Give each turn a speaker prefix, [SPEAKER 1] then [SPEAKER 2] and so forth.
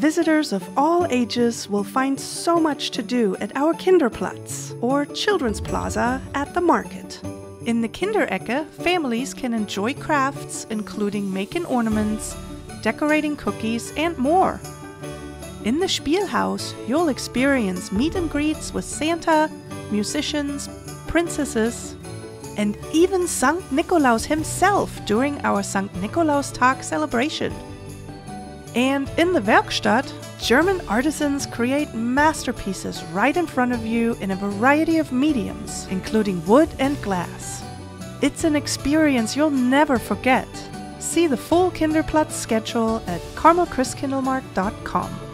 [SPEAKER 1] Visitors of all ages will find so much to do at our Kinderplatz, or Children's Plaza, at the market. In the Kinderecke, families can enjoy crafts including making ornaments, decorating cookies, and more. In the Spielhaus, you'll experience meet and greets with Santa, musicians, princesses, and even St. Nikolaus himself during our St. Nikolaus Tag celebration. And in the Werkstatt, German artisans create masterpieces right in front of you in a variety of mediums, including wood and glass. It's an experience you'll never forget. See the full Kinderplatz schedule at carmelchristkindlmarkt.com.